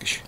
Кыш.